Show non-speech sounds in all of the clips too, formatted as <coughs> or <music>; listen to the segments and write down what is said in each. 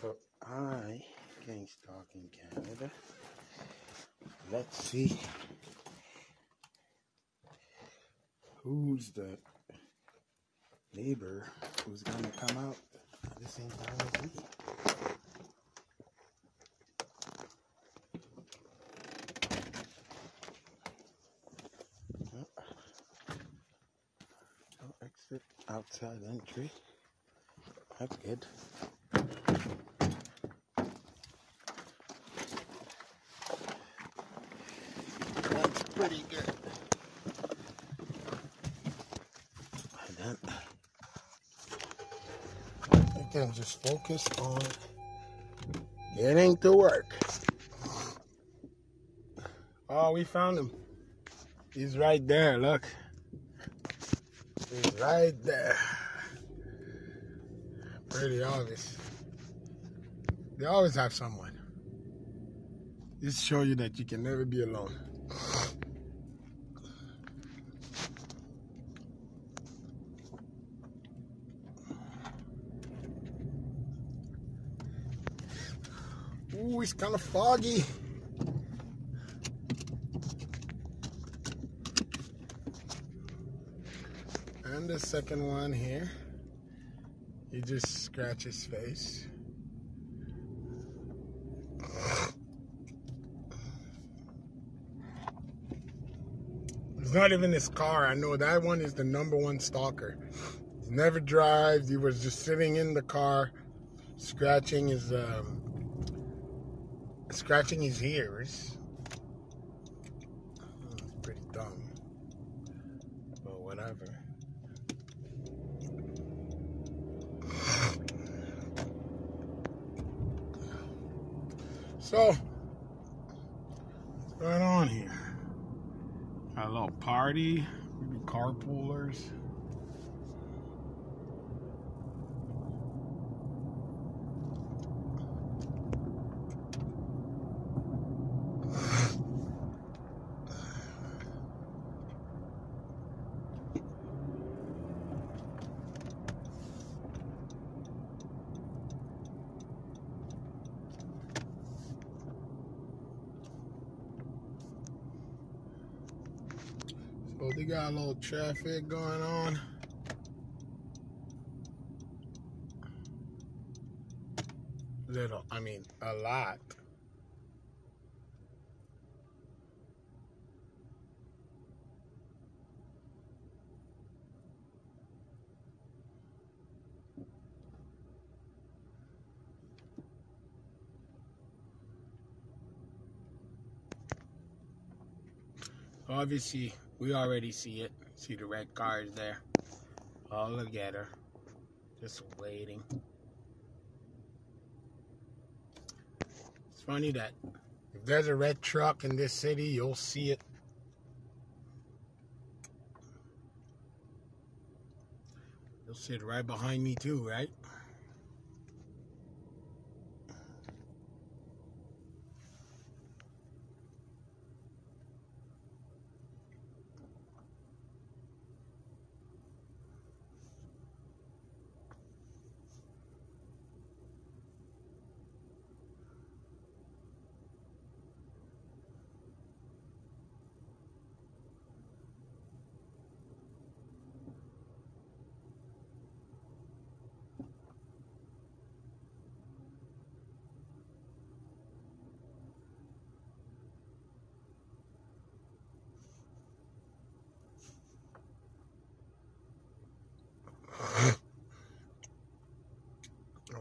So I, GangStalking Canada. Let's see who's the neighbor who's gonna come out at the same time as me. No exit outside entry. That's good. Pretty good. And then I can just focus on getting to work. Oh, we found him. He's right there, look. He's right there. Pretty obvious. They always have someone. Just show you that you can never be alone. Ooh, it's kind of foggy. And the second one here, he just scratch his face. It's not even his car. I know that one is the number one stalker. He never drives. He was just sitting in the car, scratching his um, scratching his ears. Hmm, it's pretty dumb, but whatever. So, what's going on here? Got a little party, maybe carpoolers. Got a little traffic going on. Little, I mean, a lot. Obviously, we already see it. See the red cars there. All together. Just waiting. It's funny that if there's a red truck in this city, you'll see it. You'll see it right behind me too, right?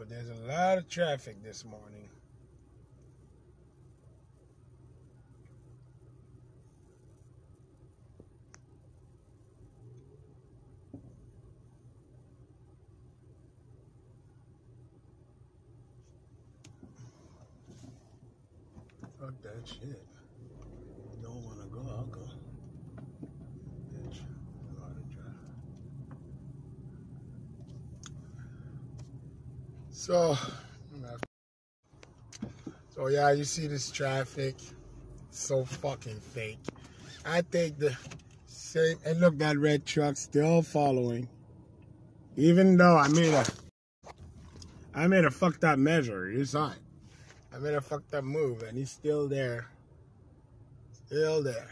Oh, there's a lot of traffic this morning. Fuck that shit. Don't want to go, I'll go. Bitch, I know how to drive. So, so yeah, you see this traffic, so fucking fake. I think the same, and look, that red truck still following. Even though I made a, I made a fucked up measure. You saw it. I made a fucked up move, and he's still there. Still there.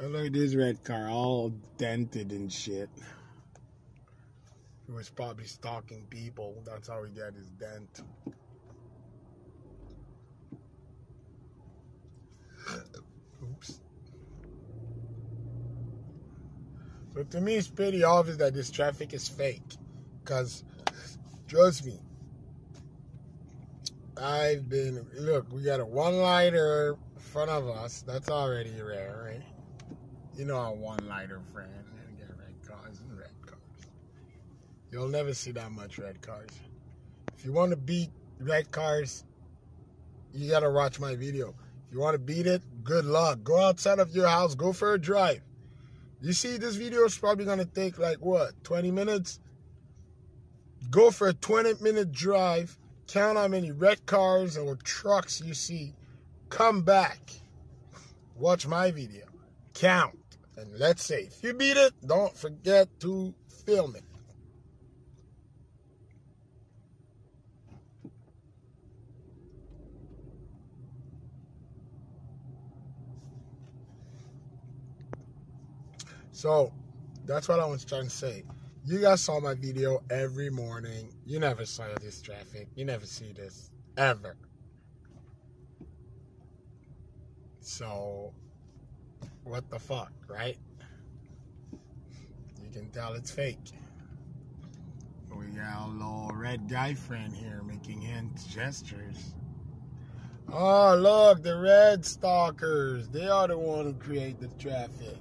Oh, look at this red car, all dented and shit. He was probably stalking people. That's how he got his dent. Oops. So to me, it's pretty obvious that this traffic is fake. Because, trust me, I've been, look, we got a one lighter in front of us. That's already rare, right? You know a one lighter friend and get red cars and red cars. You'll never see that much red cars. If you want to beat red cars, you gotta watch my video. If you want to beat it, good luck. Go outside of your house, go for a drive. You see, this video is probably gonna take like what, 20 minutes? Go for a 20 minute drive, count how many red cars or trucks you see. Come back, watch my video, count, and let's say if you beat it, don't forget to film it. So that's what I was trying to say. You guys saw my video every morning. You never saw this traffic. You never see this ever. So what the fuck, right? You can tell it's fake. We got a little red guy friend here making hand gestures. Oh, look, the red stalkers. They are the one who create the traffic.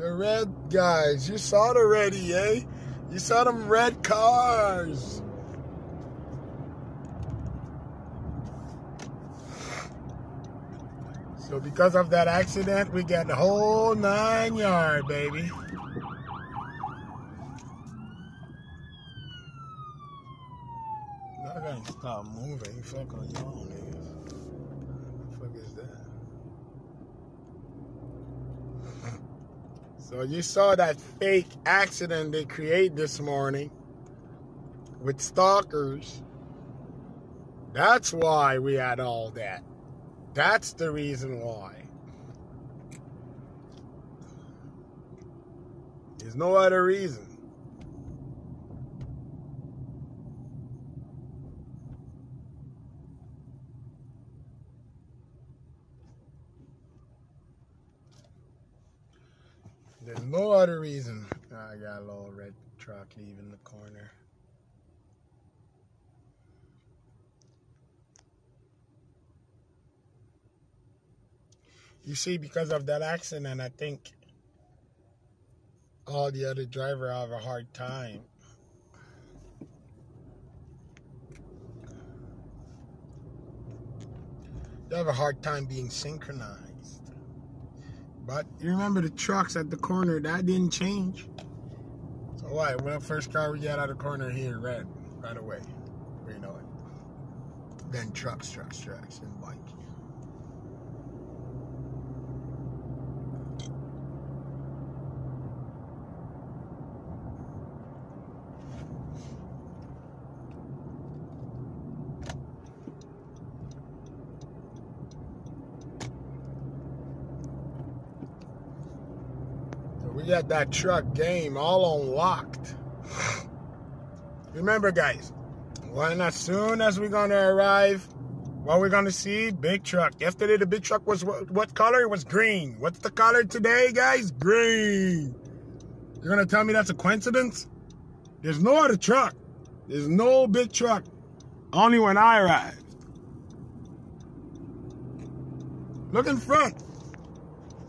The red guys. You saw it already, eh? You saw them red cars. So because of that accident, we get the whole nine yard, baby. Not gonna stop moving. Fuck on y'all niggas. What the fuck is that? So you saw that fake accident they create this morning with stalkers. That's why we had all that. That's the reason why. There's no other reason. There's no other reason. I got a little red truck leaving the corner. You see, because of that accident, I think all the other driver have a hard time. They have a hard time being synchronized. But you remember the trucks at the corner, that didn't change. So why? Well, first car we got out of the corner here, red, right away. We know it. Then trucks, trucks, trucks, and bike. We got that truck game all unlocked. <sighs> Remember, guys, when as soon as we're gonna arrive, what we're gonna see? Big truck. Yesterday, the big truck was what, what color? It was green. What's the color today, guys? Green. You're gonna tell me that's a coincidence? There's no other truck. There's no big truck. Only when I arrived. Look in front.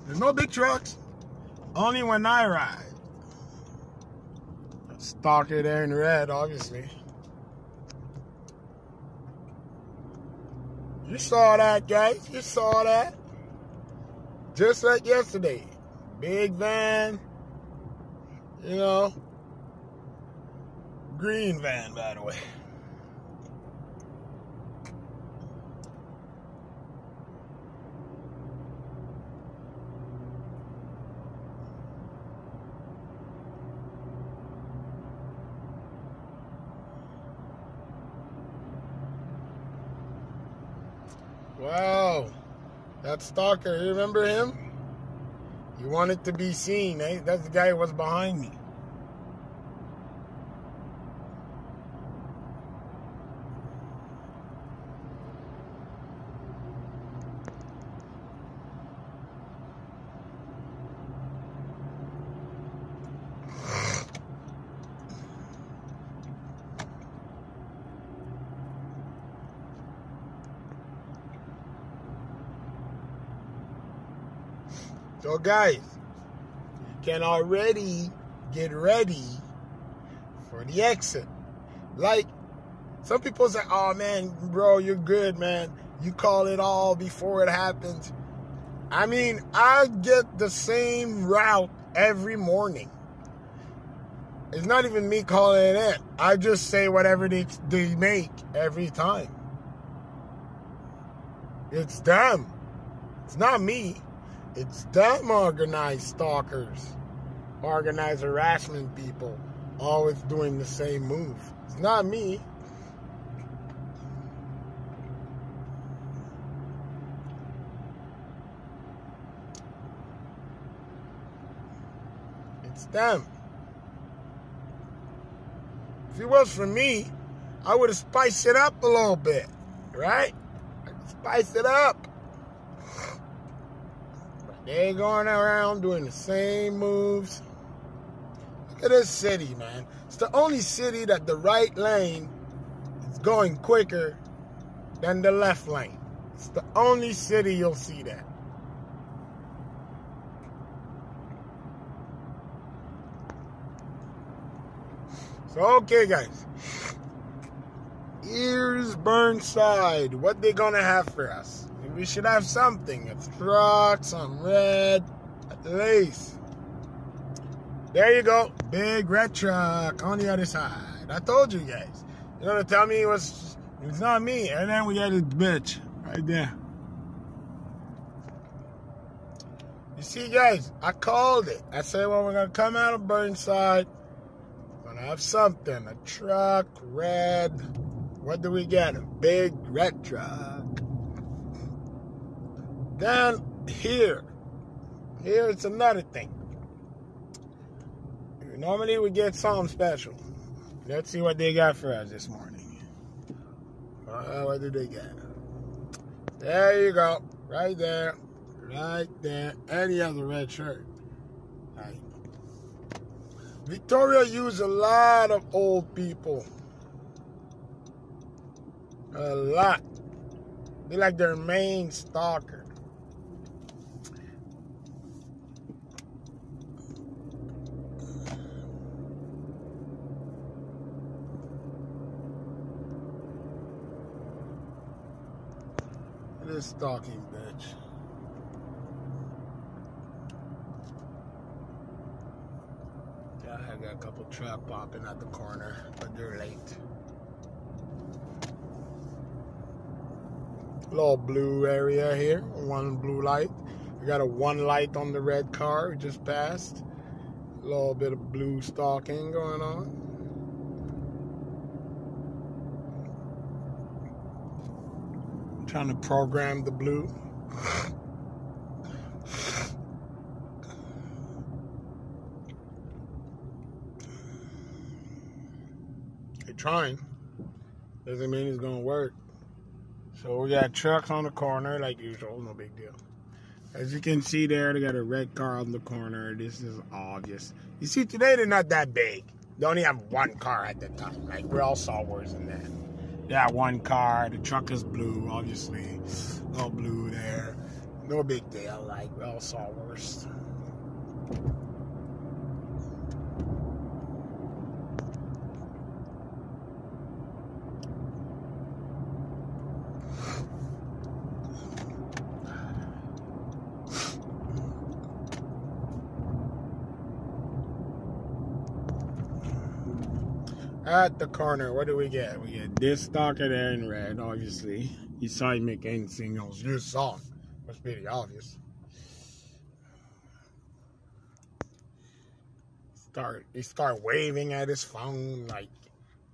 There's no big trucks. Only when I ride. Stalker there in red, obviously. You saw that, guys. You saw that. Just like yesterday. Big van. You know. Green van, by the way. Wow. Stalker, you remember him? He wanted to be seen, eh? That's the guy who was behind me. So, guys, you can already get ready for the exit. Like, some people say, oh man, bro, you're good, man. You call it all before it happens. I mean, I get the same route every morning. It's not even me calling it in. I just say whatever they, they make every time. It's them. It's not me. It's them organized stalkers, organized harassment people, always doing the same move. It's not me. It's them. If it was for me, I would have spiced it up a little bit, right? Spice it up. They ain't going around doing the same moves. Look at this city, man. It's the only city that the right lane is going quicker than the left lane. It's the only city you'll see that. So, okay, guys. Here's Burnside. What they gonna have for us? We should have something. A truck, some red, at least. There you go. Big red truck on the other side. I told you guys. You're gonna tell me it was it's not me. And then we got this bitch right there. You see, guys, I called it. I said, well, we're gonna come out of Burnside. We're gonna have something. A truck, red. What do we get? A big red truck. Then here, here it's another thing. Normally we get something special. Let's see what they got for us this morning. Uh, what did they get? There you go. Right there. Right there. He has a red shirt. Right. Victoria used a lot of old people. A lot. They like their main stalker. Stalking bitch. Yeah, I got a couple truck popping at the corner, but they're late. Little blue area here, one blue light. We got a one light on the red car we just passed. A little bit of blue stalking going on. Trying to program the blue. They're trying. Doesn't mean it's gonna work. So we got trucks on the corner like usual, no big deal. As you can see there, they got a red car on the corner. This is obvious. You see, today they're not that big. They only have one car at the time. Like we all saw worse than that. That one car. The truck is blue, obviously. No blue there. No big deal. Like, we all saw worse. At the corner, what do we get? We get this there in red, obviously. You saw him make any signals. You saw it. That's pretty obvious. Start he start waving at his phone like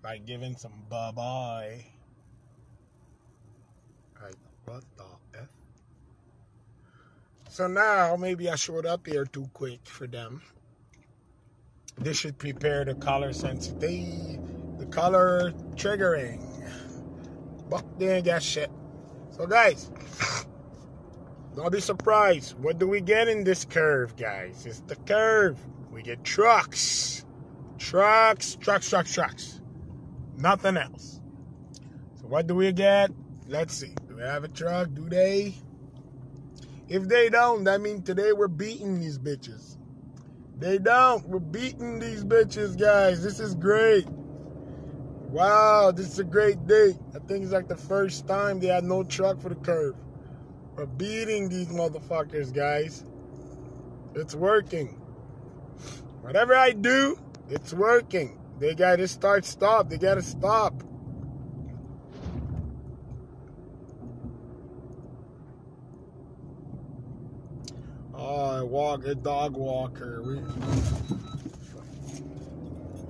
like giving some bye bye. Like What the F? So now maybe I showed up here too quick for them. This should prepare the color sensitivity, the color triggering. But they ain't got shit. So guys, don't be surprised. What do we get in this curve, guys? It's the curve. We get trucks. Trucks, trucks, trucks, trucks. Nothing else. So what do we get? Let's see. Do we have a truck? Do they? If they don't, that means today we're beating these bitches. They don't. We're beating these bitches, guys. This is great. Wow, this is a great day. I think it's like the first time they had no truck for the curve. We're beating these motherfuckers, guys. It's working. Whatever I do, it's working. They gotta start, stop. They gotta stop. Oh, I walk a dog walker. We,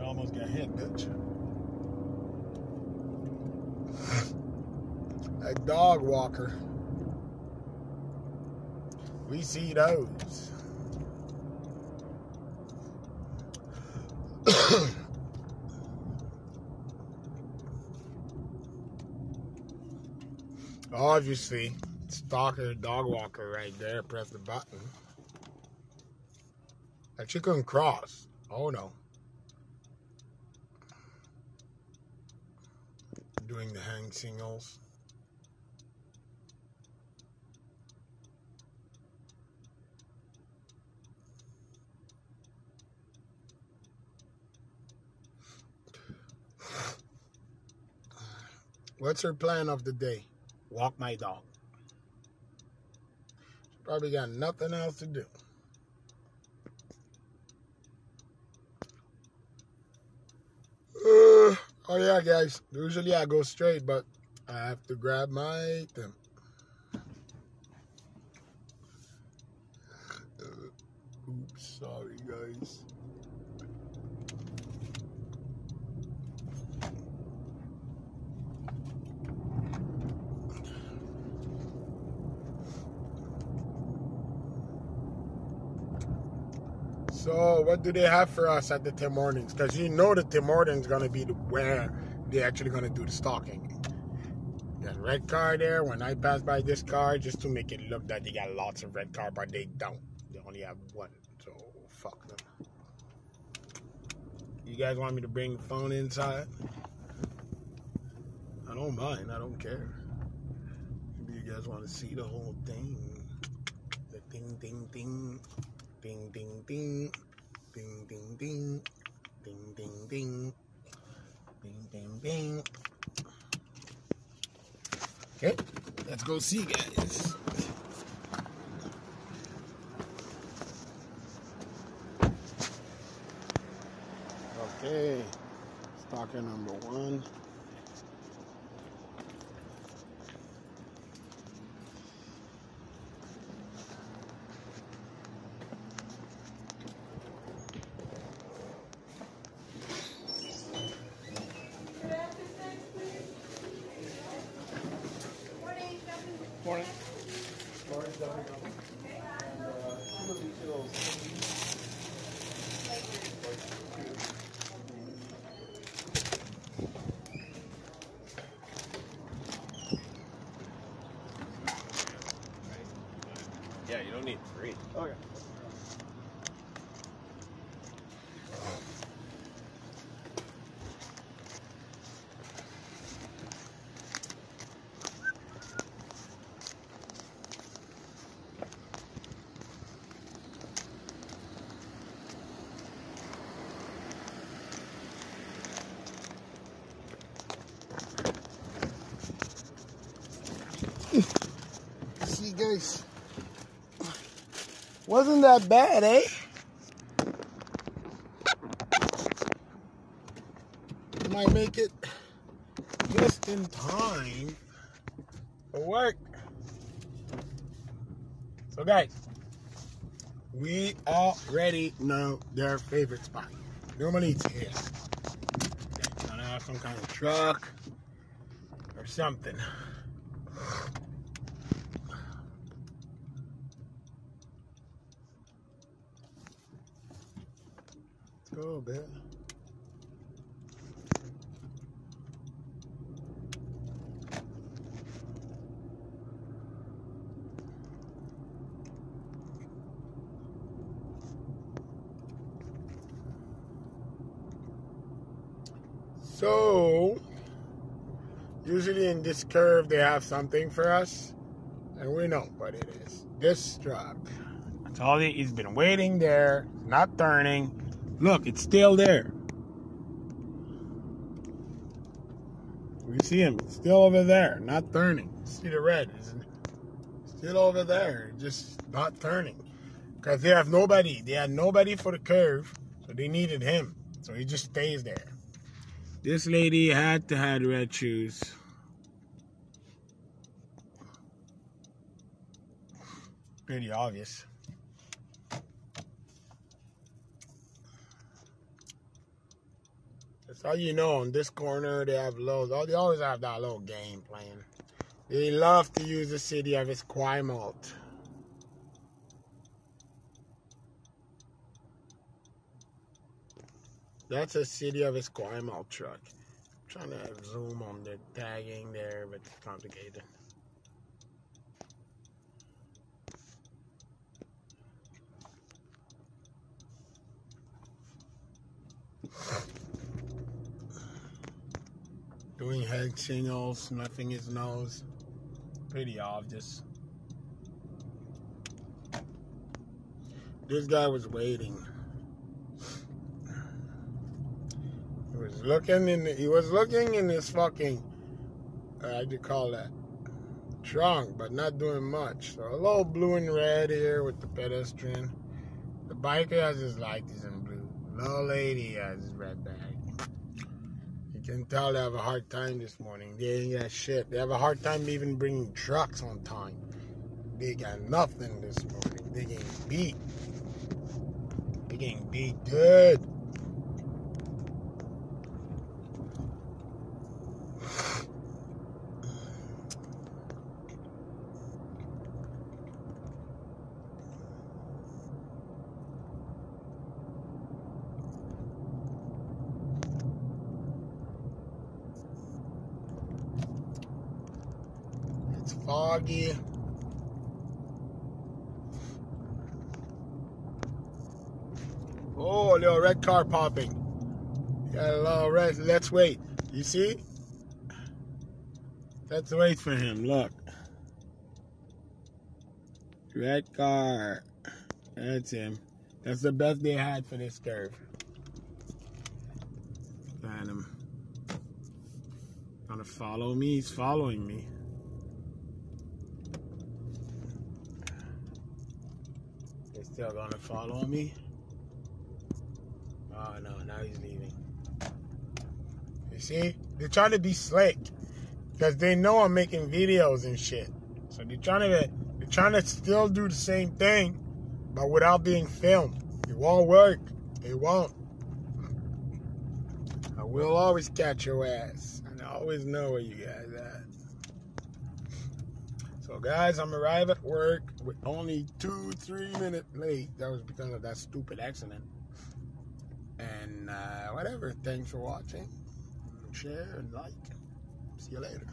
almost got hit, bitch. A dog walker. We see those. <coughs> Obviously, stalker dog walker right there. Press the button. Like she couldn't cross. Oh no. Doing the hang signals. What's her plan of the day? Walk my dog. She probably got nothing else to do. Uh, oh yeah, guys. Usually I go straight, but I have to grab my thing. Oops, sorry guys. So, what do they have for us at the Tim Hortons? Because you know the Tim Hortons going to be the, where they're actually going to do the stalking. A red car there. When I pass by this car, just to make it look that they got lots of red car, but they don't. They only have one. So, fuck them. You guys want me to bring the phone inside? I don't mind. I don't care. Maybe you guys want to see the whole thing. The ding, ding, ding. Ding, ding, ding. Ding, ding, ding. Ding, ding, ding. Okay, let's go see, guys. Okay, stalker number one. Morning. Morning, Guys. Wasn't that bad, eh? Might make it just in time for work. So, guys, we already know their favorite spot. Normally it's here. They're gonna have some kind of truck or something. A little bit. So, usually in this curve, they have something for us, and we know what it is. This truck. That's all he, he's been waiting there, not turning. Look, it's still there. We see him, it's still over there, not turning. See the red, it? Still over there, just not turning. Because they have nobody. They had nobody for the curve, so they needed him. So he just stays there. This lady had to have red shoes. Pretty obvious. How you know on this corner they have loads. They always have that little game playing. They love to use the city of Esquimalt. That's a city of Esquimalt truck. I'm trying to zoom on the tagging there, but it's complicated. Doing head signals, snuffing his nose. Pretty obvious. This guy was waiting. He was looking in. The, he was looking in his fucking. Uh, how do you call that? Trunk, but not doing much. So a little blue and red here with the pedestrian. The biker has his lights in blue. Little lady has his red bag. Can tell they have a hard time this morning. They ain't got shit. They have a hard time even bringing trucks on time. They got nothing this morning. They getting beat. They getting beat good. It's foggy. Oh, a little red car popping. Got a little red. Let's wait. You see? Let's wait for him. Look. Red car. That's him. That's the best they had for this curve. Got him. Gonna follow me. He's following me. Still gonna follow me. Oh no, now he's leaving. You see? They're trying to be slick. Because they know I'm making videos and shit. So they're trying to they're trying to still do the same thing, but without being filmed. It won't work. It won't. I will always catch your ass. And I always know where you guys at. So guys, I'm arrived at work with only two, three minutes late. That was because of that stupid accident. And uh, whatever. Thanks for watching. Share and like. See you later.